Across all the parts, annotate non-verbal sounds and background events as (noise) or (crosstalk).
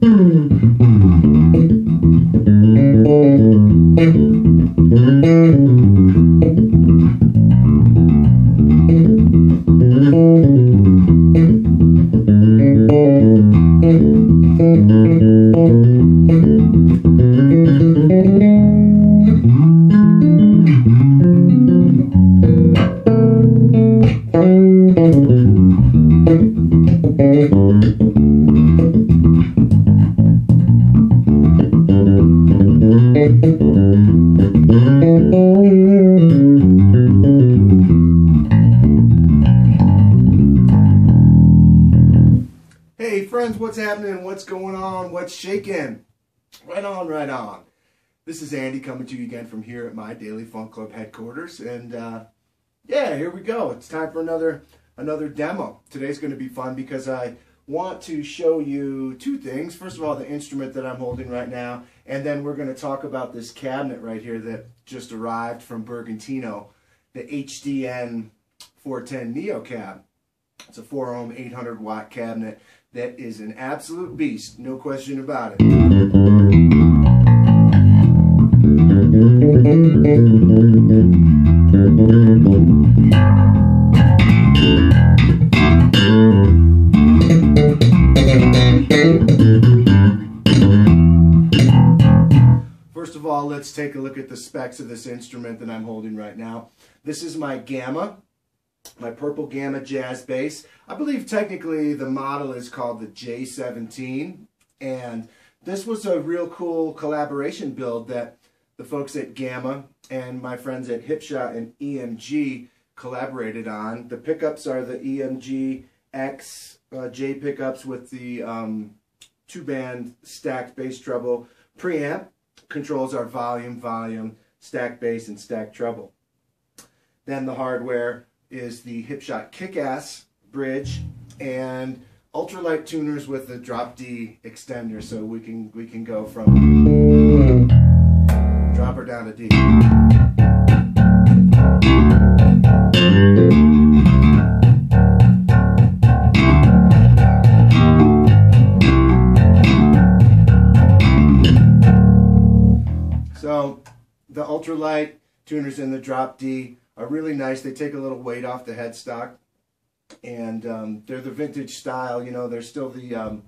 Hey is Andy coming to you again from here at my Daily Funk Club headquarters, and uh, yeah, here we go. It's time for another another demo. Today's going to be fun because I want to show you two things. First of all, the instrument that I'm holding right now, and then we're going to talk about this cabinet right here that just arrived from Bergantino, the HDN 410 Neo Cab. It's a 4 ohm 800 watt cabinet that is an absolute beast, no question about it. First of all, let's take a look at the specs of this instrument that I'm holding right now. This is my Gamma, my purple Gamma jazz bass. I believe technically the model is called the J17, and this was a real cool collaboration build that the folks at Gamma and my friends at Hipshot and EMG collaborated on. The pickups are the EMG X uh, J pickups with the um, two-band stacked bass treble preamp. Controls are volume, volume, stacked bass, and stacked treble. Then the hardware is the Hipshot Kick-Ass bridge and ultralight tuners with the drop D extender, so we can we can go from in the drop D are really nice. They take a little weight off the headstock, and um, they're the vintage style. You know, they're still the um,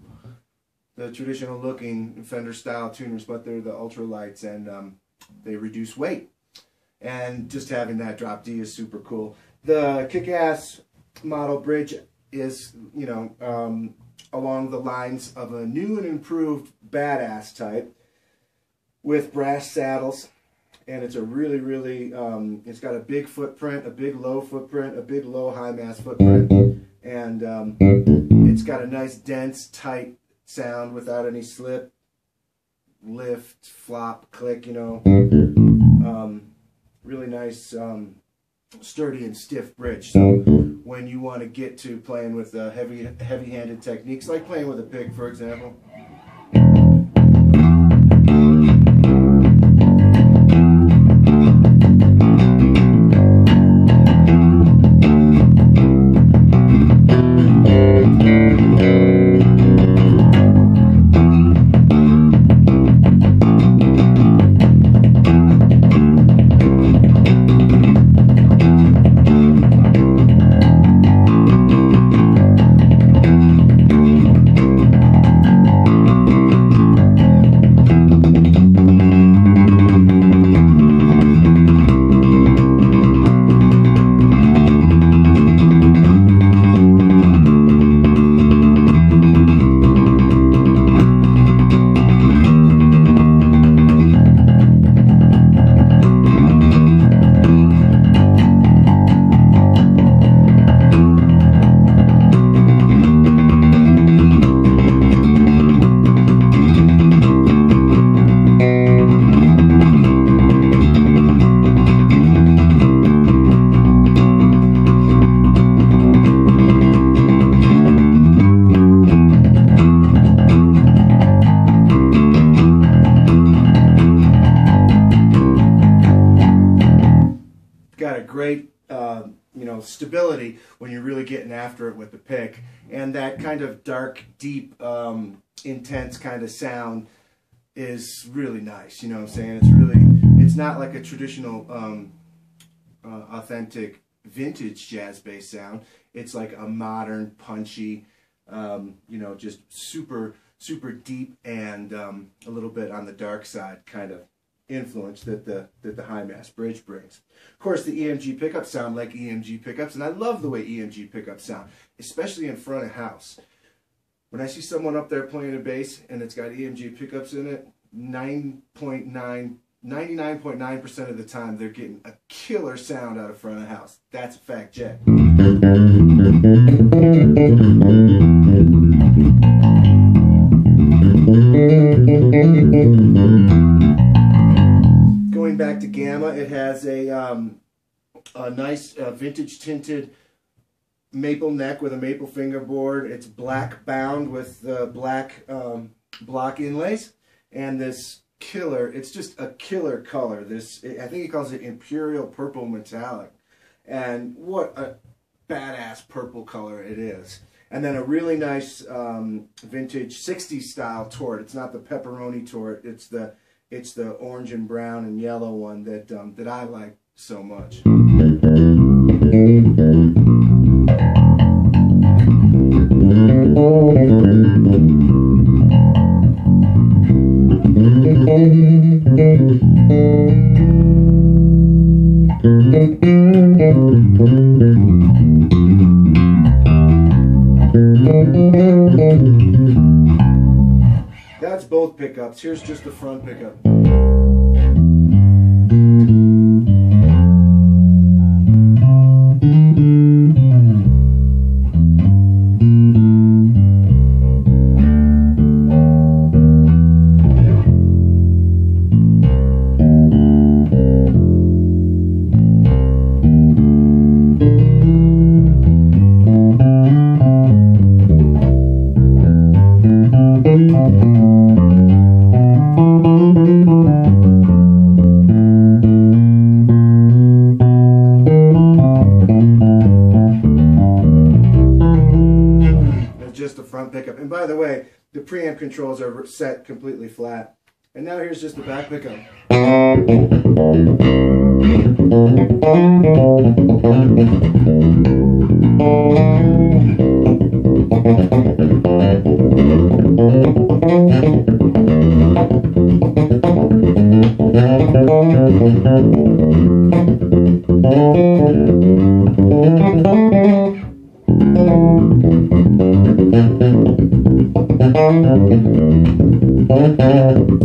the traditional looking Fender style tuners, but they're the ultralights, and um, they reduce weight. And just having that drop D is super cool. The kick-ass model bridge is, you know, um, along the lines of a new and improved badass type with brass saddles and it's a really really um, it's got a big footprint a big low footprint a big low high mass footprint. And um, it's got a nice dense tight sound without any slip lift flop click you know. Um, really nice um, sturdy and stiff bridge. So when you want to get to playing with uh, heavy heavy handed techniques like playing with a pick for example when you're really getting after it with the pick and that kind of dark deep um, intense kind of sound is really nice. You know what I'm saying? It's really, it's not like a traditional, um, uh, authentic vintage jazz bass sound. It's like a modern, punchy, um, you know, just super, super deep and um, a little bit on the dark side kind of influence that the that the high mass bridge brings. Of course, the EMG pickups sound like EMG pickups, and I love the way EMG pickups sound, especially in front of house. When I see someone up there playing a bass and it's got EMG pickups in it, 9.9 99.9% of the time they're getting a killer sound out of front of house. That's a fact check. (laughs) Going back to Gamma, it has a, um, a nice uh, vintage tinted maple neck with a maple fingerboard. It's black bound with uh, black um, block inlays. And this killer, it's just a killer color. This, I think he calls it Imperial Purple Metallic. And what a badass purple color it is. And then a really nice um, vintage 60s style tort. It's not the pepperoni tort. It's the it's the orange and brown and yellow one that um, that I like so much. (laughs) pickups. Here's just the front pickup. Preamp controls are set completely flat. And now here's just the back pickup. Great back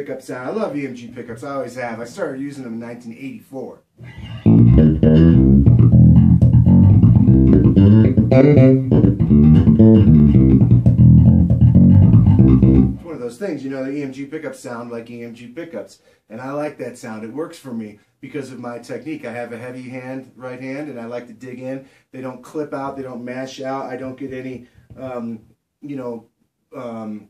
pickup sound. I love EMG pickups. I always have. I started using them in 1984. It's one of those things, you know, the EMG pickups sound like EMG pickups. And I like that sound. It works for me because of my technique. I have a heavy hand, right hand, and I like to dig in. They don't clip out, they don't mash out. I don't get any, um, you know, um,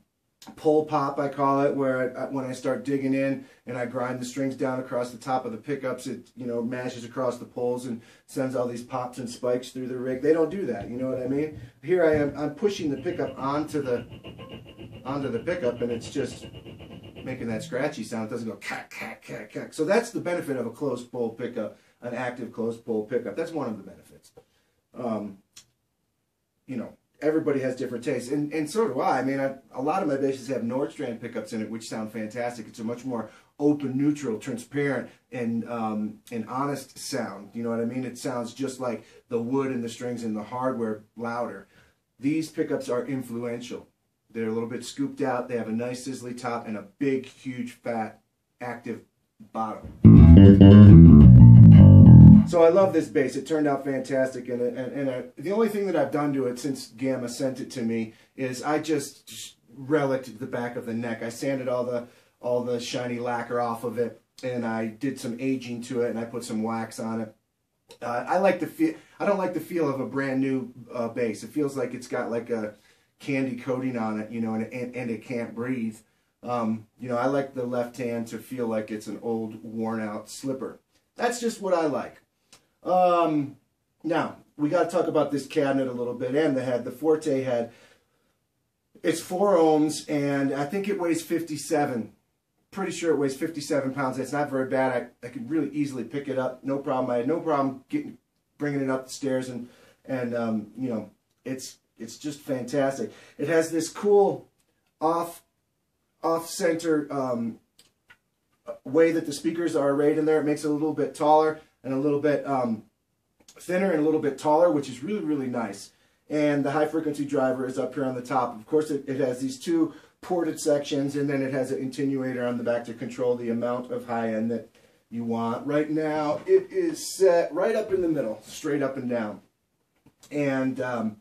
pull pop I call it, where I, when I start digging in and I grind the strings down across the top of the pickups, it you know mashes across the poles and sends all these pops and spikes through the rig. They don't do that, you know what I mean? Here I am, I'm pushing the pickup onto the onto the pickup, and it's just making that scratchy sound. It doesn't go cack cack cack cack. So that's the benefit of a closed pole pickup, an active closed pole pickup. That's one of the benefits. Um, you know, everybody has different tastes, and, and so do I. I mean, I, a lot of my basses have Nordstrand pickups in it, which sound fantastic. It's a much more open, neutral, transparent, and um, and honest sound. You know what I mean? It sounds just like the wood and the strings and the hardware louder. These pickups are influential. They're a little bit scooped out. They have a nice sizzly top and a big, huge, fat, active bottom. So I love this bass. It turned out fantastic, and and, and uh, the only thing that I've done to it since Gamma sent it to me is I just relicked the back of the neck. I sanded all the all the shiny lacquer off of it, and I did some aging to it, and I put some wax on it. Uh, I like the feel. I don't like the feel of a brand new uh, bass. It feels like it's got like a candy coating on it, you know, and and, and it can't breathe. Um, you know, I like the left hand to feel like it's an old, worn out slipper. That's just what I like. Um, now, we got to talk about this cabinet a little bit and the head. The Forte head, it's four ohms and I think it weighs 57. Pretty sure it weighs 57 pounds. It's not very bad. I, I could really easily pick it up. No problem. I had no problem getting, bringing it up the stairs and, and um, you know, it's, it's just fantastic. It has this cool off off-center um, way that the speakers are arrayed in there. It makes it a little bit taller and a little bit um, thinner and a little bit taller, which is really, really nice. And the high frequency driver is up here on the top. Of course, it, it has these two ported sections, and then it has an attenuator on the back to control the amount of high end that you want. Right now, it is set right up in the middle, straight up and down. And um,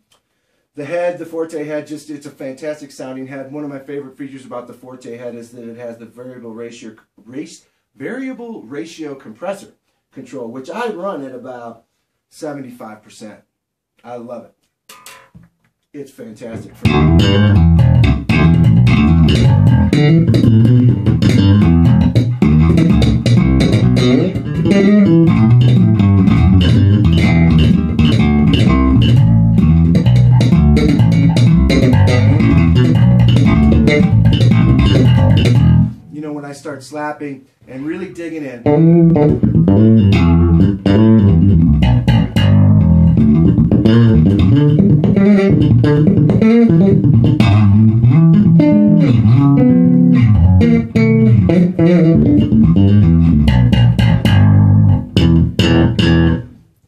the head, the Forte head, just it's a fantastic sounding head. One of my favorite features about the Forte head is that it has the variable ratio race variable ratio compressor control, which I run at about 75%. I love it. It's fantastic. For me. You know when I start slapping and really digging in.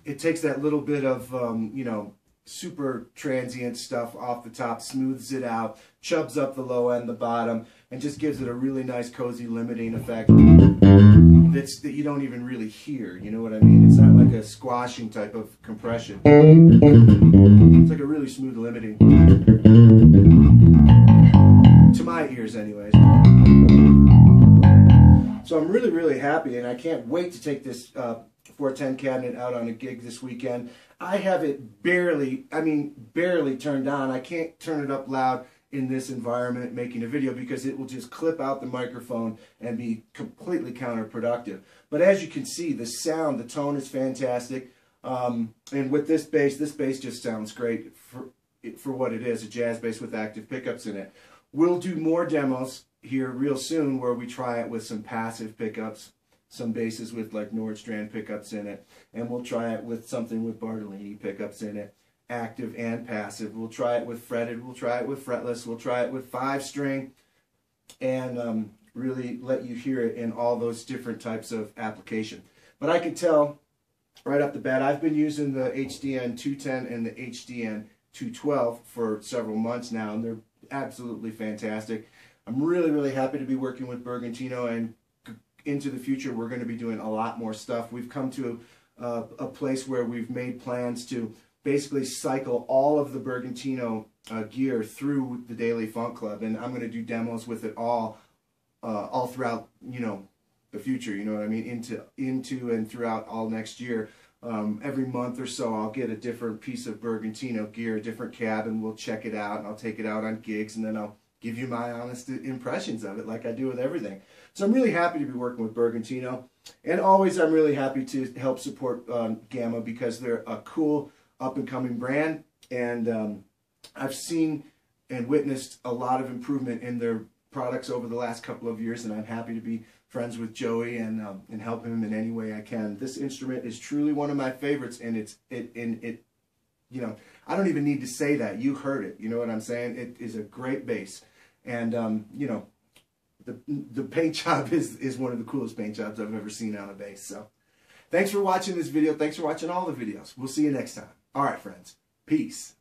It takes that little bit of, um, you know, super transient stuff off the top, smooths it out, chubs up the low end, the bottom, and just gives it a really nice cozy limiting effect that's that you don't even really hear. You know what I mean? It's not like a squashing type of compression. It's like a really smooth limiting. To my ears anyways. So I'm really, really happy and I can't wait to take this uh, 410 cabinet out on a gig this weekend. I have it barely, I mean, barely turned on. I can't turn it up loud in this environment making a video because it will just clip out the microphone and be completely counterproductive. But as you can see, the sound, the tone is fantastic. Um, and with this bass, this bass just sounds great for, for what it is, a jazz bass with active pickups in it. We'll do more demos here real soon where we try it with some passive pickups some basses with like Nordstrand pickups in it, and we'll try it with something with Bartolini pickups in it, active and passive. We'll try it with fretted, we'll try it with fretless, we'll try it with five string, and um, really let you hear it in all those different types of application. But I can tell right off the bat, I've been using the HDN 210 and the HDN 212 for several months now, and they're absolutely fantastic. I'm really, really happy to be working with Bergantino and into the future, we're going to be doing a lot more stuff. We've come to a, a place where we've made plans to basically cycle all of the Bergantino uh, gear through the Daily Funk Club, and I'm going to do demos with it all, uh, all throughout, you know, the future. You know what I mean? Into into and throughout all next year. Um, every month or so, I'll get a different piece of Bergantino gear, a different cab, and we'll check it out, and I'll take it out on gigs, and then I'll give you my honest impressions of it, like I do with everything. So I'm really happy to be working with Bergantino. And always I'm really happy to help support um, Gamma because they're a cool up and coming brand. And um, I've seen and witnessed a lot of improvement in their products over the last couple of years. And I'm happy to be friends with Joey and um, and help him in any way I can. This instrument is truly one of my favorites. And it's it and it, you know, I don't even need to say that. You heard it. You know what I'm saying? It is a great bass. And, um, you know, the the paint (laughs) job is is one of the coolest paint jobs I've ever seen on a bass. So, thanks for watching this video. Thanks for watching all the videos. We'll see you next time. All right, friends. Peace.